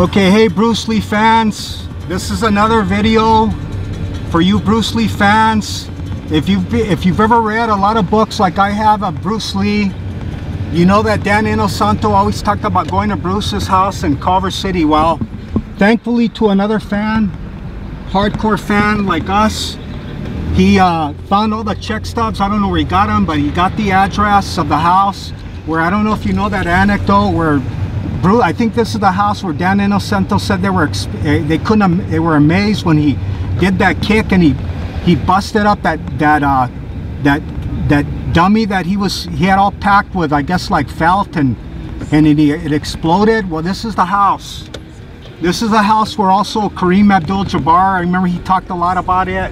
Okay, hey Bruce Lee fans, this is another video for you Bruce Lee fans. If you've if you've ever read a lot of books like I have of Bruce Lee, you know that Dan Inosanto always talked about going to Bruce's house in Culver City. Well, thankfully to another fan, hardcore fan like us, he uh, found all the check stubs. I don't know where he got them, but he got the address of the house where I don't know if you know that anecdote where Bruce, I think this is the house where Dan Inosanto said they were eh, they couldn't they were amazed when he did that kick and he he busted up that that uh that that dummy that he was he had all packed with I guess like felt and and it, it exploded. Well, this is the house. This is the house where also Kareem Abdul-Jabbar. I remember he talked a lot about it.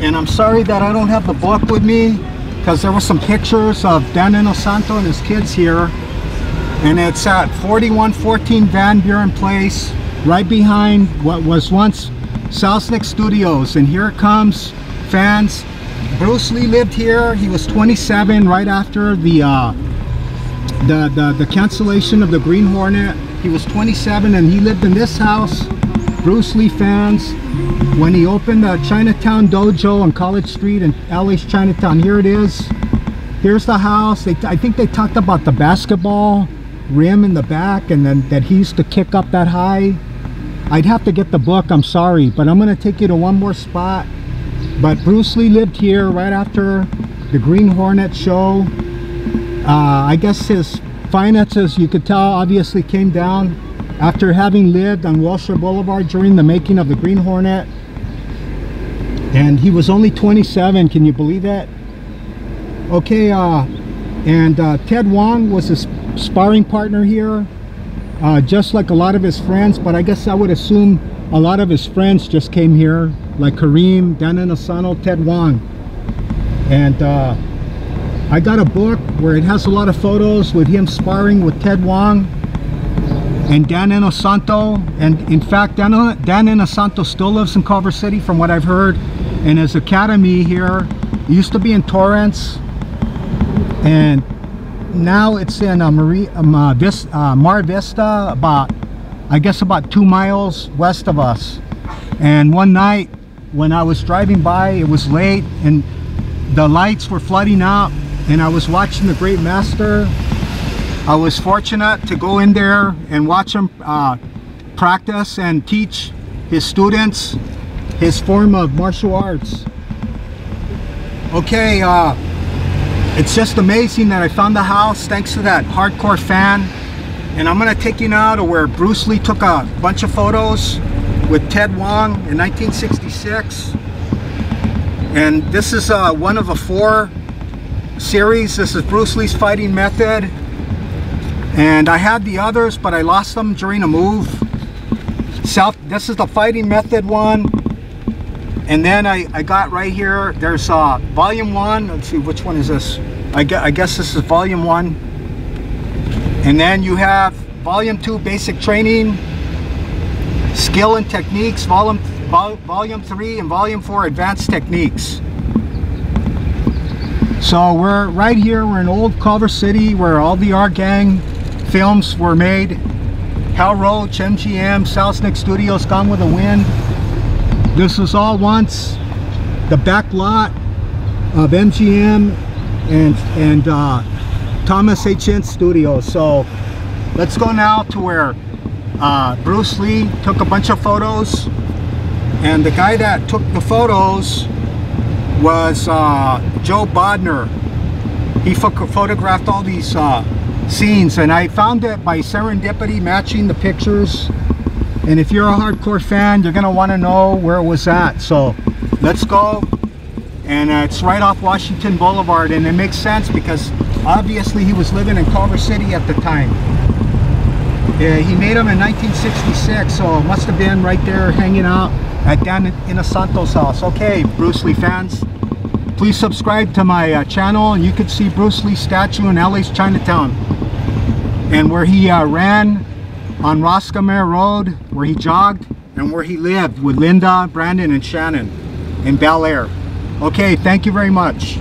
And I'm sorry that I don't have the book with me because there were some pictures of Dan Inosanto and his kids here. And it's at 4114 Van Buren Place right behind what was once Selznick Studios. And here it comes fans. Bruce Lee lived here. He was 27 right after the uh, the, the the cancellation of the Green Hornet. He was 27 and he lived in this house Bruce Lee fans when he opened the Chinatown Dojo on College Street in LA's Chinatown here it is. Here's the house. They, I think they talked about the basketball rim in the back and then that he used to kick up that high. I'd have to get the book I'm sorry but I'm gonna take you to one more spot. But Bruce Lee lived here right after the Green Hornet show. Uh, I guess his finances you could tell obviously came down after having lived on Wilshire Boulevard during the making of the Green Hornet and he was only 27 can you believe that? Okay uh, and uh, Ted Wong was his sparring partner here uh, just like a lot of his friends but I guess I would assume a lot of his friends just came here like Kareem, Dan Inosanto, Ted Wong. And uh, I got a book where it has a lot of photos with him sparring with Ted Wong and Dan Inosanto and in fact Dan, Dan Inosanto still lives in Culver City from what I've heard and his academy here used to be in Torrance and now it's in uh, Marie, um, uh, Vista, uh, Mar Vista, about, I guess about two miles west of us. And one night when I was driving by, it was late and the lights were flooding out and I was watching the Great Master. I was fortunate to go in there and watch him uh, practice and teach his students his form of martial arts. Okay, uh, it's just amazing that I found the house thanks to that hardcore fan. And I'm gonna take you now to where Bruce Lee took a bunch of photos with Ted Wong in 1966 and this is uh, one of a four series. This is Bruce Lee's fighting method and I had the others but I lost them during a move. South this is the fighting method one. And then I, I got right here. There's uh, volume one. Let's see which one is this? I guess, I guess this is volume one. And then you have volume two basic training skill and techniques volume volume three and volume four advanced techniques. So we're right here. We're in old Culver City where all the Our Gang films were made Hal Roach, MGM, Selznick Studios, Gone with the Wind this was all once the back lot of MGM and and uh, Thomas H. Ince Studios. So let's go now to where uh, Bruce Lee took a bunch of photos and the guy that took the photos was uh, Joe Bodner. He photographed all these uh, scenes and I found it by serendipity matching the pictures. And if you're a hardcore fan you're gonna want to know where it was at. So let's go. And uh, it's right off Washington Boulevard and it makes sense because obviously he was living in Culver City at the time. Yeah, he made them in 1966 so it must have been right there hanging out at Dan Inosanto's house. Okay Bruce Lee fans please subscribe to my uh, channel and you can see Bruce Lee statue in LA's Chinatown and where he uh, ran on Roscomare Road where he jogged and where he lived with Linda, Brandon, and Shannon in Bel Air. Okay, thank you very much.